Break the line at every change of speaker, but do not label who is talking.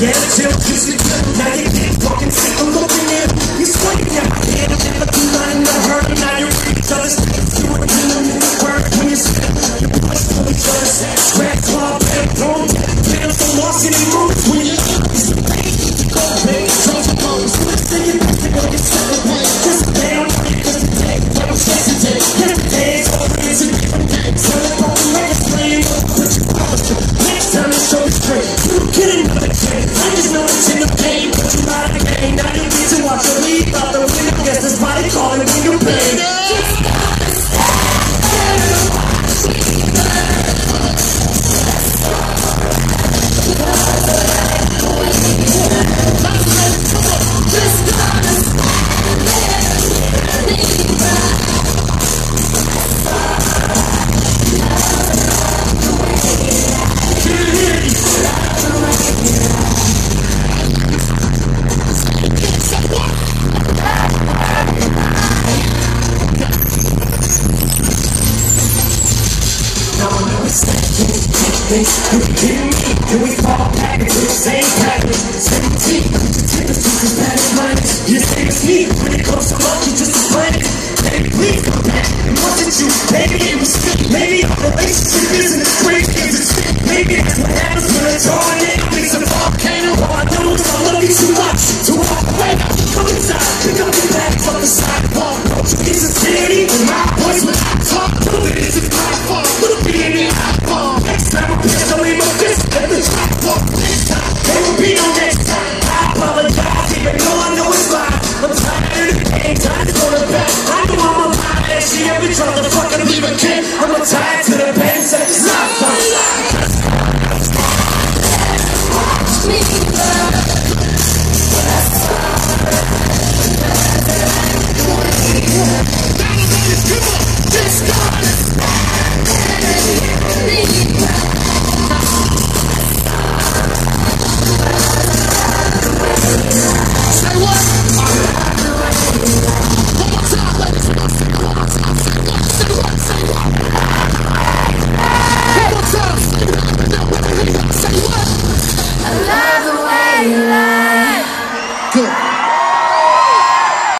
yeah, chill, juicy. Now you keep talking sick, I'm looking at you swinging at my I'm never too lying to hurt. Now you read each other's things, you were in the word when you step, you push for each other's scratch, claw, back, don't feel so lost in the when you it's the pain, you go, baby, drums and bones, listen, you have to go get something, just stay on it, cause today, what I'm chasing today, yesterday is over, it's a different day, so I'm on the record, playing, put your promise to, next time it's show straight, you get another chance, I just know it's in the pain, but you the game, now you need to watch your leave think you kidding me. Then we fall back into the same pattern. Seventeen, take us to this bad minus. You say it's me when it comes to you just a planet. Baby, please come back. It wasn't you, baby, it was me. Maybe our relationship isn't as crazy as it's Maybe that's what happens when I know is